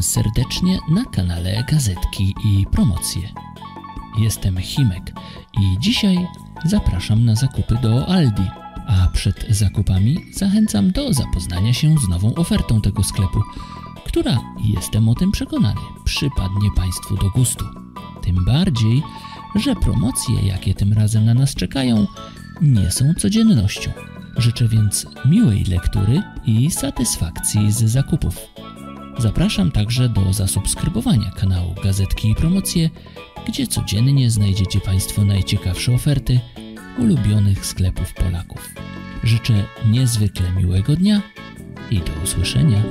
Serdecznie na kanale Gazetki i Promocje. Jestem Himek i dzisiaj zapraszam na zakupy do Aldi, a przed zakupami zachęcam do zapoznania się z nową ofertą tego sklepu, która, jestem o tym przekonany, przypadnie Państwu do gustu. Tym bardziej, że promocje, jakie tym razem na nas czekają, nie są codziennością. Życzę więc miłej lektury i satysfakcji z zakupów. Zapraszam także do zasubskrybowania kanału Gazetki i Promocje, gdzie codziennie znajdziecie Państwo najciekawsze oferty ulubionych sklepów Polaków. Życzę niezwykle miłego dnia i do usłyszenia.